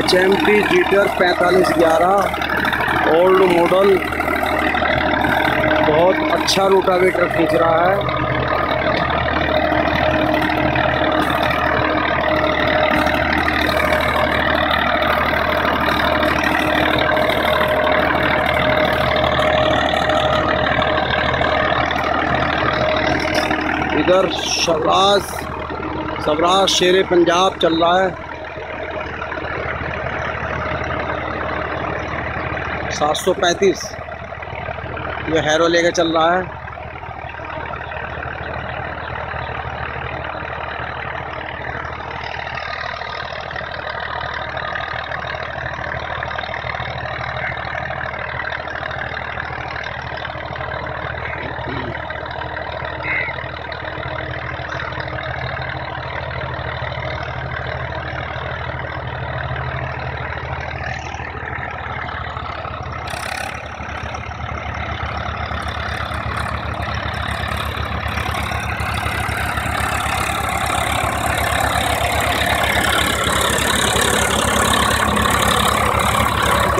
H M T jitter पैंतालीस ग्यारह old model बहुत अच्छा रोटावेटर खींच रहा है। इधर शबराज सबराज शेर पंजाब चल रहा है। सात सौ पैंतीस। ये हैरो लेके चल रहा है।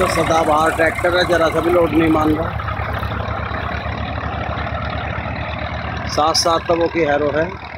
तो सदाबहार ट्रैक्टर है, जरा सा भी लोड नहीं मान रहा। साथ साथ तो वो की हैरो है।